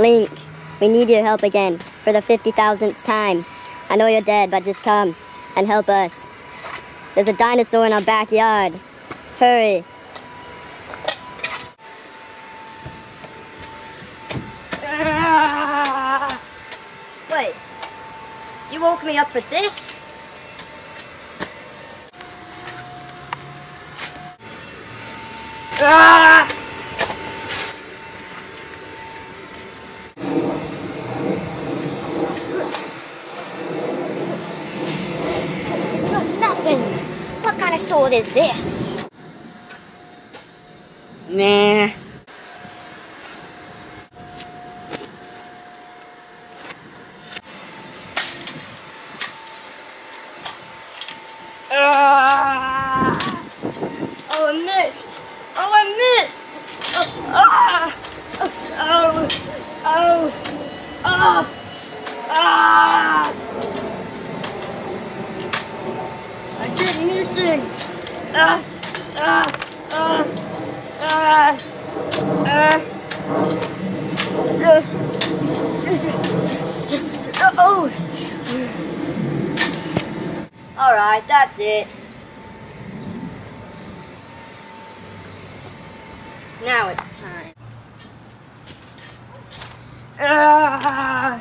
Link, we need your help again for the 50,000th time. I know you're dead, but just come and help us. There's a dinosaur in our backyard. Hurry. Wait, you woke me up for this? Ah! kind of sword is this? Nah. Ah! Oh, I missed! Oh, I missed! Oh, ah! Oh! Oh! Oh! Ah! I missing! Ah! Ah! Ah! Ah! Ah! Yes. Oh! Alright, that's it. Now it's time. Ah!